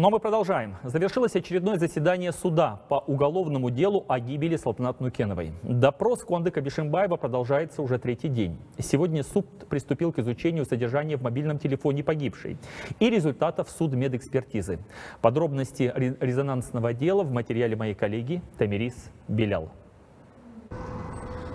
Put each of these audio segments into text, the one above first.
Но мы продолжаем. Завершилось очередное заседание суда по уголовному делу о гибели Салтанат Нукеновой. Допрос Куандыка Бишимбаева продолжается уже третий день. Сегодня суд приступил к изучению содержания в мобильном телефоне погибшей и результатов судмедэкспертизы. Подробности резонансного дела в материале моей коллеги Тамирис Белял.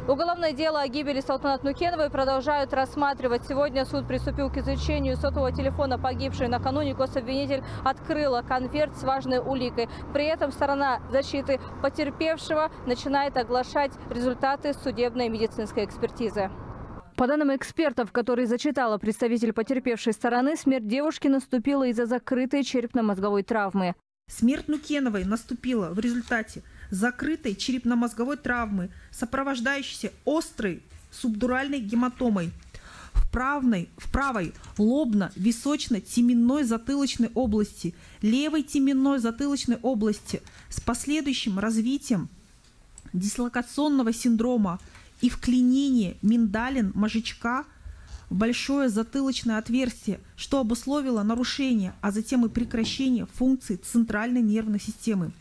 Уголовное дело о гибели Салтанат Нукеновой продолжают рассматривать. Сегодня суд приступил к изучению сотового телефона погибшей. Накануне гособвинитель открыла конверт с важной уликой. При этом сторона защиты потерпевшего начинает оглашать результаты судебной медицинской экспертизы. По данным экспертов, которые зачитала представитель потерпевшей стороны, смерть девушки наступила из-за закрытой черепно-мозговой травмы. Смерть Нукеновой наступила в результате закрытой черепно-мозговой травмы, сопровождающейся острой субдуральной гематомой в правой, в правой лобно-височно-теменной затылочной области, левой теменной затылочной области с последующим развитием дислокационного синдрома и вклинение миндалин мозжечка большое затылочное отверстие, что обусловило нарушение, а затем и прекращение функций центральной нервной системы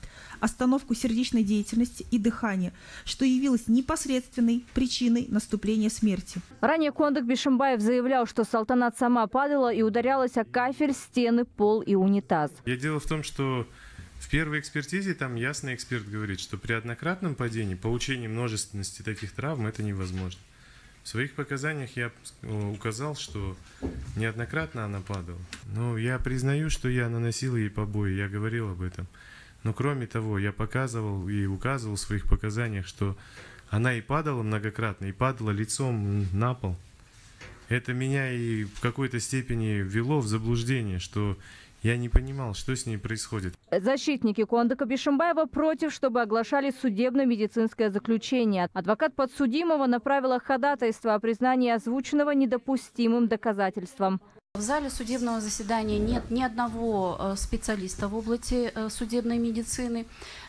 остановку сердечной деятельности и дыхания, что явилось непосредственной причиной наступления смерти. Ранее Кондак Бишимбаев заявлял, что Салтанат сама падала и ударялась о кафель, стены, пол и унитаз. Я дело в том, что в первой экспертизе там ясно эксперт говорит, что при однократном падении, получении множественности таких травм это невозможно. В своих показаниях я указал, что неоднократно она падала. Но я признаю, что я наносил ей побои, я говорил об этом. Но кроме того, я показывал и указывал в своих показаниях, что она и падала многократно, и падала лицом на пол. Это меня и в какой-то степени ввело в заблуждение, что я не понимал, что с ней происходит. Защитники Куандака Бишимбаева против, чтобы оглашали судебно-медицинское заключение. Адвокат подсудимого направила ходатайство о признании озвученного недопустимым доказательством. В зале судебного заседания нет ни одного э, специалиста в области э, судебной медицины.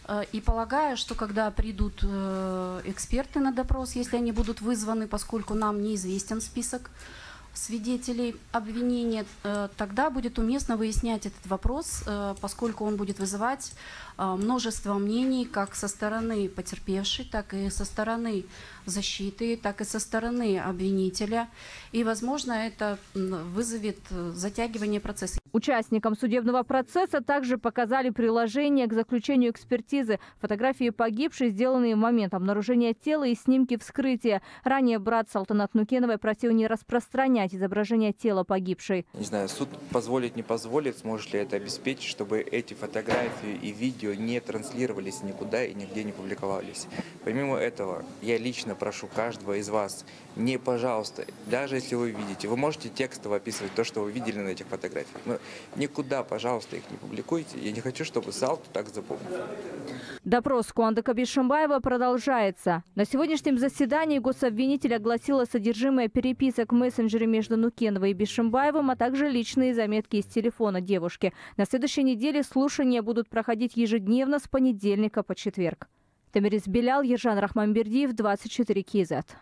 Э, и полагаю, что когда придут эксперты на допрос, если они будут вызваны, поскольку нам неизвестен список свидетелей обвинения, тогда будет уместно выяснять этот вопрос, поскольку он будет вызывать множество мнений как со стороны потерпевшей, так и со стороны защиты, так и со стороны обвинителя. И, возможно, это вызовет э, затягивание процесса. Участникам судебного процесса также показали приложение к заключению экспертизы, фотографии погибшей, сделанные в момент обнаружения тела и снимки вскрытия. Ранее брат Салтанат Нукеновой просил не распространять изображение тела погибшей. Не знаю, суд позволит, не позволит, сможет ли это обеспечить, чтобы эти фотографии и видео не транслировались никуда и нигде не публиковались. Помимо этого, я лично прошу каждого из вас, не пожалуйста, даже если вы видите, вы можете текстово описывать то, что вы видели на этих фотографиях, но никуда, пожалуйста, их не публикуйте. Я не хочу, чтобы Салту так запомнил. Допрос Куандака Бишимбаева продолжается. На сегодняшнем заседании гособвинитель огласила содержимое переписок в мессенджере между Нукеновой и Бишимбаевым, а также личные заметки из телефона девушки. На следующей неделе слушания будут проходить ежедневно с понедельника по четверг. Тамирис Белял, Ержан Рахманбердиев, 24 Кизат.